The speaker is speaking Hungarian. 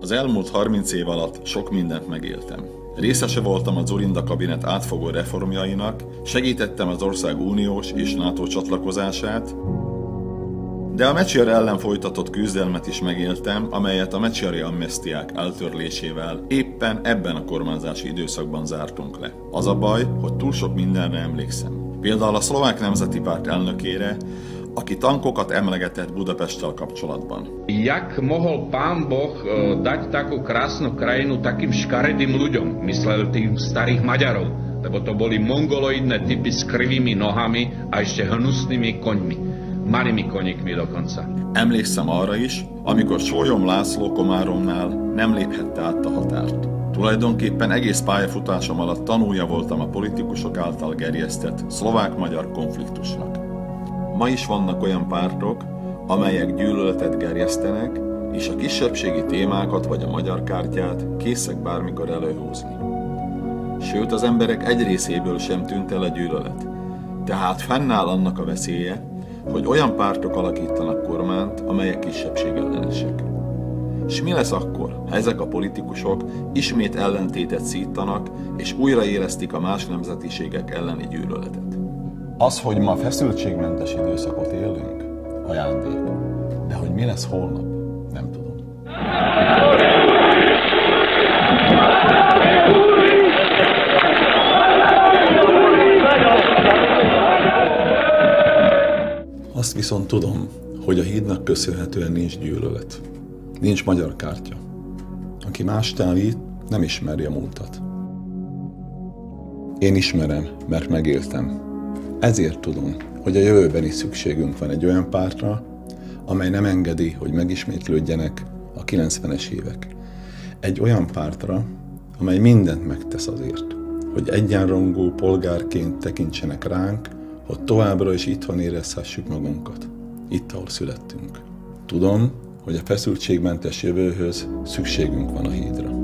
Az elmúlt 30 év alatt sok mindent megéltem. Részese voltam a Zorinda kabinet átfogó reformjainak, segítettem az ország uniós és NATO csatlakozását, de a Mecsiar ellen folytatott küzdelmet is megéltem, amelyet a Mecsiari amnestiák eltörlésével éppen ebben a kormányzási időszakban zártunk le. Az a baj, hogy túl sok mindenre emlékszem. Például a szlovák nemzeti párt elnökére, aki tankokat emlegetett Budapesttel kapcsolatban. Jak mohol pán Boh e, dať takú krásnu krajinu takým škaredým ľuďom, myslel tým starých Maďarov, lebo to boli mongoloidné typy s krivými nohami a ešte hnusnými koňmi. Malými konikmi dokonca. Emlékszem arra is, amikor Sólyom László Komáromnál nem léphette át a határt. Tulajdonképpen egész pályafutásom alatt tanulja voltam a politikusok által gerjesztett szlovák-magyar konfliktusnak. Ma is vannak olyan pártok, amelyek gyűlöletet gerjesztenek, és a kisebbségi témákat vagy a magyar kártyát készek bármikor előhúzni. Sőt, az emberek egy részéből sem tűnt el a gyűlölet. Tehát fennáll annak a veszélye, hogy olyan pártok alakítanak kormányt, amelyek kisebbségellenesek. És mi lesz akkor, ha ezek a politikusok ismét ellentétet szítanak, és újraélesztik a más nemzetiségek elleni gyűlöletet? Az, hogy ma feszültségmentes időszakot élünk, ajándék. De hogy mi lesz holnap, nem tudom. Azt viszont tudom, hogy a hídnak köszönhetően nincs gyűlölet. Nincs magyar kártya. Aki más állít, nem ismeri a múltat. Én ismerem, mert megéltem. Ezért tudom, hogy a jövőben is szükségünk van egy olyan pártra, amely nem engedi, hogy megismétlődjenek a 90-es évek. Egy olyan pártra, amely mindent megtesz azért, hogy egyenrangú polgárként tekintsenek ránk, hogy továbbra is itthon érezhessük magunkat. Itt, ahol születtünk. Tudom, hogy a feszültségmentes jövőhöz szükségünk van a hídra.